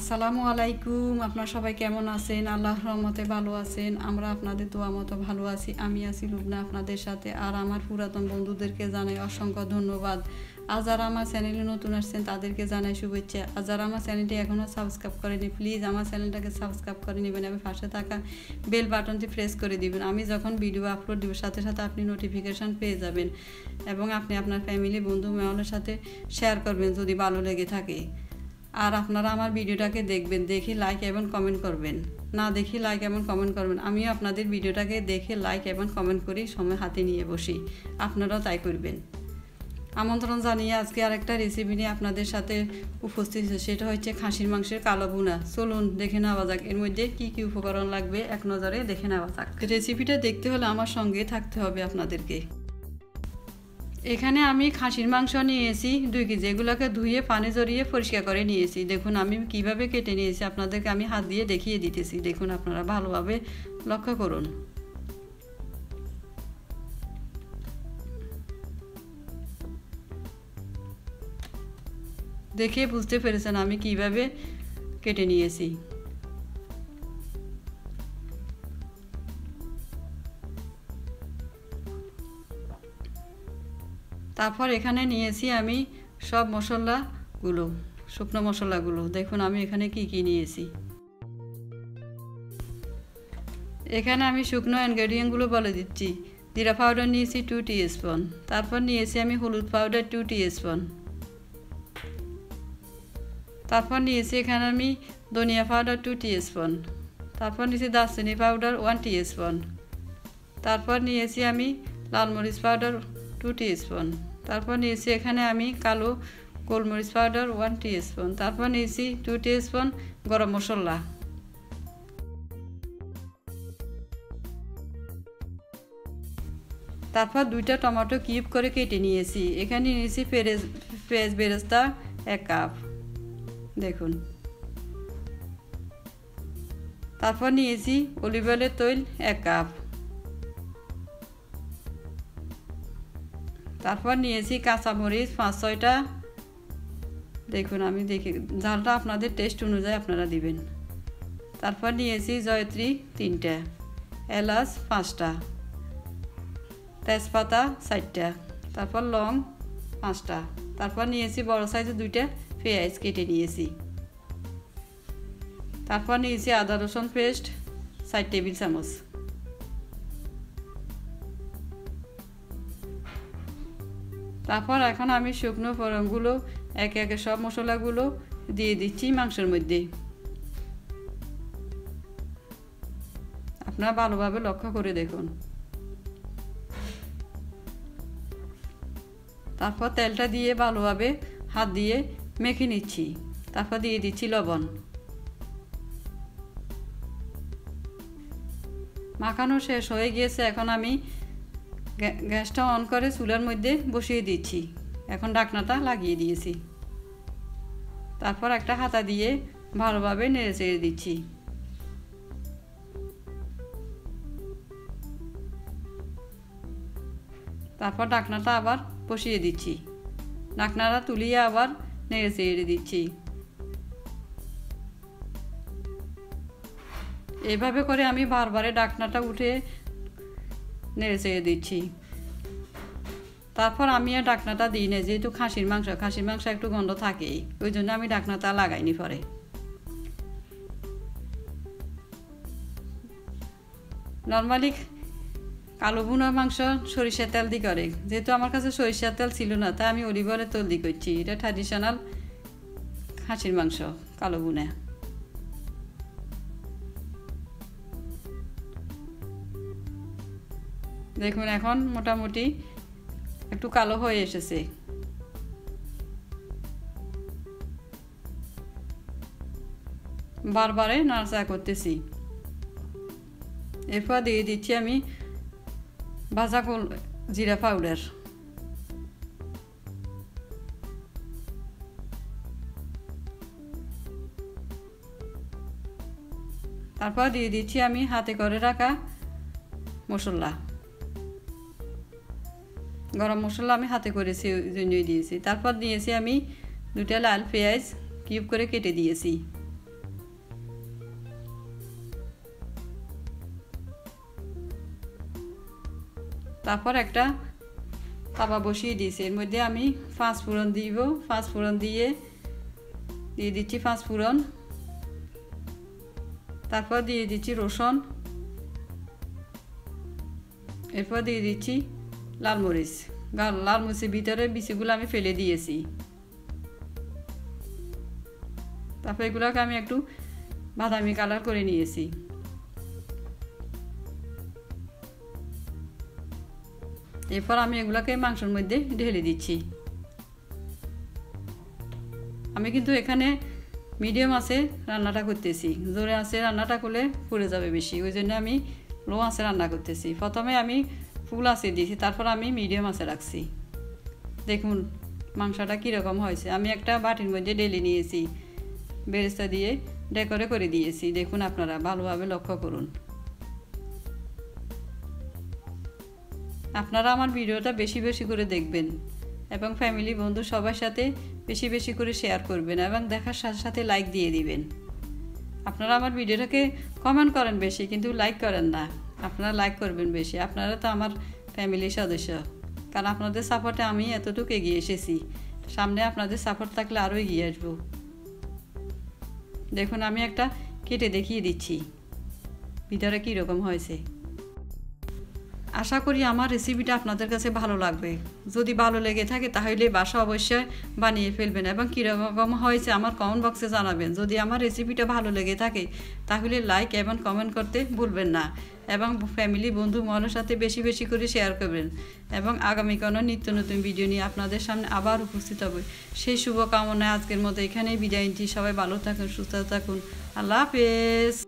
আসসালামু আলাইকুম, আপনারা সবাই কেমন আছেন? আল্লাহর রহমতে ভালো আছেন, আমরা আপনাদের দোয়া মতো ভালো আছি। আমি আছি লুবনা আপনাদের সাথে আর আমার পুরাতন বন্ধুদেরকে জানাই অসংখ্য ধন্যবাদ। আর যারা আমার চ্যানেলে নতুন আসছেন, তাদেরকে জানাই শুভেচ্ছা। আর যারা আমার চ্যানেলটি এখনও সাবস্ক্রাইব করেনি, প্লিজ আমার চ্যানেলটাকে সাবস্ক্রাইব করে নেবেন এবং পাশে থাকা বেল বাটনটি প্রেস করে দিবেন। আমি যখন ভিডিও আপলোড দেবো, সাথে সাথে আপনি নোটিফিকেশান পেয়ে যাবেন এবং আপনি আপনার ফ্যামিলি বন্ধু মেহনের সাথে শেয়ার করবেন যদি ভালো লেগে থাকে। আর আপনারা আমার ভিডিওটাকে দেখবেন, দেখে লাইক এবং কমেন্ট করবেন। না দেখি লাইক এবং কমেন্ট করবেন, আমিও আপনাদের ভিডিওটাকে দেখে লাইক এবং কমেন্ট করি সময় হাতে নিয়ে বসি। আপনারাও তাই করবেন। আমন্ত্রণ জানিয়ে আজকে আরেকটা রেসিপি নিয়ে আপনাদের সাথে উপস্থিত সেটা হচ্ছে খাসির মাংসের কালো বুনা চলুন দেখে নেওয়া যাক, এর মধ্যে কি কি উপকরণ লাগবে, এক নজরে দেখে নেওয়া যাক। রেসিপিটা দেখতে হলে আমার সঙ্গে থাকতে হবে আপনাদেরকে। এখানে আমি খাসির মাংস নিয়েছি, দুই কেজি। এগুলোকে ধুয়ে, পানি জড়িয়ে পরিষ্কার করে নিয়েছি। দেখুন, আমি কীভাবে কেটে নিয়েছি, আপনাদেরকে আমি হাত দিয়ে দেখিয়ে দিতেছি। দেখুন, আপনারা ভালোভাবে লক্ষ্য করুন। দেখে বুঝতে পেরেছেন আমি কীভাবে কেটে নিয়েছি। তারপর এখানে নিয়েছি আমি সব মশলাগুলো, শুকনো মশলাগুলো। দেখুন আমি এখানে কি কি নিয়েছি। এখানে আমি শুকনো ইনগ্রেডিয়েন্টগুলো বলে দিচ্ছি। জিরা পাউডার নিয়েছি টু টি স্পুন তারপর নিয়েছি আমি হলুদ পাউডার টু টি স্পুন তারপর নিয়েছি এখানে আমি ধনিয়া পাউডার টু টি স্পুন তারপর নিয়েছি দারচিনি পাউডার ওয়ান টি স্পুন তারপর নিয়েছি আমি লাল মরিচ পাউডার টি স্পুন তারপর নিয়েছি এখানে আমি কালো গোলমরিচ পাউডার ওয়ান টি স্পুন তারপর নিয়েছি টু টি স্পুন গরম মশলা। তারপর দুইটা টমেটো কিউব করে কেটে নিয়েছি। এখানে নিয়েছি পেরেজ পেঁয়াজ বেরেস্তা এক কাপ। দেখুন। তারপর নিয়েছি অলিভ অয়েলের তৈল এক কাপ। তারপর নিয়েছি কাঁচামরিচ, পাঁচ ছয়টা। দেখুন, আমি দেখি, ঝালটা আপনাদের টেস্ট অনুযায়ী আপনারা দিবেন। তারপর নিয়েছি জয়ত্রী তিনটা, এলাচ পাঁচটা, তেজপাতা চারটা, তারপর লং পাঁচটা, তারপর নিয়েছি বড় সাইজের দুইটা পেঁয়াজ কেটে নিয়েছি। তারপর নিয়েছি আদা রসুন পেস্ট চার টেবিল চামচ। তারপর এখন আমি শুকনো ফোড়নগুলো, একে একে সব মশলাগুলো দিয়ে দিচ্ছি মাংসের মধ্যে। আপনারা ভালোভাবে লক্ষ্য করে দেখুন। তারপর তেলটা দিয়ে ভালোভাবে হাত দিয়ে মেখে নিচ্ছি। তারপর দিয়ে দিচ্ছি লবণ। মাখানো শেষ হয়ে গিয়েছে, এখন আমি গ্যাসটা অন করে চুলার মধ্যে বসিয়ে দিচ্ছি। এখন ডাকনাটা লাগিয়ে দিয়েছি। তারপর একটা হাতা দিয়ে ভালোভাবে নেড়ে চেড়ে দিচ্ছি। তারপর ডাকনাটা আবার বসিয়ে দিচ্ছি। ডাকনাটা তুলিয়ে আবার নেড়ে চেড়ে দিচ্ছি। এভাবে করে আমি বারবারে ডাকনাটা উঠে নেড়ে চেড়ে দিচ্ছি। তারপর আমি আর ডাকনাটা দিই না, যেহেতু খাসির মাংস খাসির মাংস একটু গন্ধ থাকেই, ওই জন্য আমি ডাকনাটা লাগাইনি পরে। নর্মালি কালো বুনা মাংস সরিষার তেল দিয়ে করে, যেহেতু আমার কাছে সরিষার তেল ছিল না, তাই আমি অলিভ অয়েলের তেল দিয়ে করছি। এটা ট্র্যাডিশনাল খাসির মাংস, কালো বুনা দেখুন, এখন মোটামুটি একটু কালো হয়ে এসেছে। বারবারে নাড়াচাড়া করতেছি। এরপর দিয়ে দিচ্ছি আমি ভাজা কল, জিরা পাউডার। তারপর দিয়ে দিচ্ছি আমি হাতে করে রাখা মশলা। গরম মশলা আমি হাতে করেছি, ওই জন্যই দিয়েছি। তারপর দিয়েছি আমি দুটা লাল পেঁয়াজ কিউব করে কেটে দিয়েছি। তারপর একটা তাবা বসিয়ে দিয়েছি। এর মধ্যে আমি পাঁচ ফোড়ন দিব। পাঁচ ফোড়ন দিয়ে দিয়ে দিচ্ছি পাঁচ ফোড়ন। তারপর দিয়ে দিচ্ছি রসুন। এরপর দিয়ে দিচ্ছি লাল মরিচ। লাল মরিচের ভিতরে বিচিগুলো আমি ফেলে দিয়েছি। তারপর এগুলোকে আমি একটু বাদামি কালার করে নিয়েছি। এরপর আমি এগুলোকে মাংসের মধ্যে ঢেলে দিচ্ছি। আমি কিন্তু এখানে মিডিয়াম আছে রান্নাটা করতেছি। জোরে আছে রান্নাটা করলে পুড়ে যাবে বেশি। ওই জন্য আমি লো আছে রান্না করতেছি। প্রথমে আমি ফুল আছে, দিয়েছি। তারপর আমি মিডিয়াম আছে রাখছি। দেখুন, মাংসটা কীরকম হয়েছে। আমি একটা বাটির মধ্যে ডেলি নিয়েছি। বেরেস্তা দিয়ে ডেকোরে করে দিয়েছি। দেখুন আপনারা, ভালোভাবে লক্ষ্য করুন। আপনারা আমার ভিডিওটা বেশি বেশি করে দেখবেন এবং ফ্যামিলি বন্ধু সবার সাথে বেশি বেশি করে শেয়ার করবেন এবং দেখার সাথে সাথে লাইক দিয়ে দিবেন। আপনারা আমার ভিডিওটাকে কমেন্ট করেন বেশি, কিন্তু লাইক করেন না। আপনারা লাইক করবেন বেশি। আপনারা তো আমার ফ্যামিলির সদস্য। কারণ আপনাদের সাপোর্টে আমি এতটুকু এগিয়ে এসেছি। সামনে আপনাদের সাপোর্ট থাকলে আরও এগিয়ে আসব। দেখুন, আমি একটা কেটে দেখিয়ে দিচ্ছি। ভিতরে কীরকম হয়েছে? আশা করি আমার রেসিপিটা আপনাদের কাছে ভালো লাগবে। যদি ভালো লেগে থাকে তাহলে বাসা অবশ্যই বানিয়ে ফেলবেন এবং কীরকম হয়েছে আমার কমেন্ট বক্সে জানাবেন। যদি আমার রেসিপিটা ভালো লেগে থাকে তাহলে লাইক এবং কমেন্ট করতে ভুলবেন না এবং ফ্যামিলি বন্ধু, মনের সাথে বেশি বেশি করে শেয়ার করবেন এবং আগামী কোনো নিত্য নতুন ভিডিও নিয়ে আপনাদের সামনে আবার উপস্থিত হবে। সেই শুভকামনায় আজকের মতো এখানেই বিদায় নিচ্ছি। সবাই ভালো থাকুন, সুস্থ থাকুন। আল্লাহ হাফেজ।